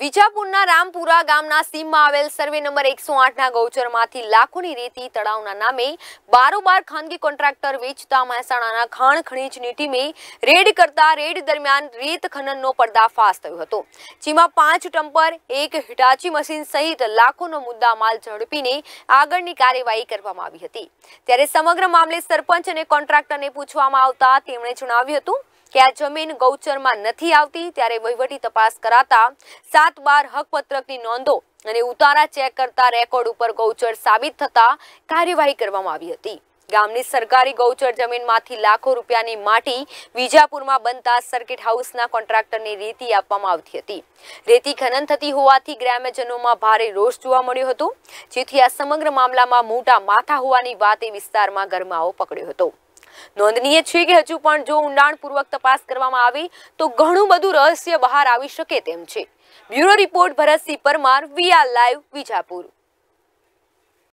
વિજાપુરના રામપુરા ગામના સીમમાં આવેલ સર્વે નંબર એકસો આઠના ગૌચરમાંથી લાખોની રેતી તળાવના નામે બારોબાર ખાનગી કોન્ટ્રાક્ટર વેચતા મહેસાણાના ખાણ ખનીજની ટીમે રેડ કરતા રેડ દરમિયાન રેત ખનનનો પર્દાફાશ થયો હતો જેમાં પાંચ ટમ્પર એક હિટાચી મશીન સહિત લાખોનો મુદ્દા માલ ઝડપીને આગળની કાર્યવાહી કરવામાં આવી હતી ત્યારે સમગ્ર મામલે સરપંચ અને કોન્ટ્રાક્ટરને પૂછવામાં આવતા તેમણે જણાવ્યું હતું કે આ જમીન ગૌચરમાં નથી આવતી ત્યારે વહીવટી તપાસ કરાતા સાત બાર હકપત્રકની નોંધો અને ઉતારા ચેક કરતા રેકોર્ડ ઉપર ગૌચર સાબિત થતા કાર્યવાહી કરવામાં આવી હતી ગામની સરકારી ગૌચર જમીનમાંથી લાખો રૂપિયાની માટી વિજાપુરમાં બનતા સર્કિટ હાઉસના કોન્ટ્રાક્ટરને રેતી આપવામાં આવતી હતી રેતી ખનન થતી હોવાથી ગ્રામ્યજનોમાં ભારે રોષ જોવા મળ્યો હતો જેથી આ સમગ્ર મામલામાં મોટા માથા હોવાની વાતે વિસ્તારમાં ગરમાવો પકડ્યો હતો નોંધનીય છે કે હજુ પણ જો ઊંડાણપૂર્વક તપાસ કરવામાં આવી, તો ઘણું બધું રહસ્ય બહાર આવી શકે તેમ છે. Bureau report Bharatsinh Parmar VR live, Vijapur.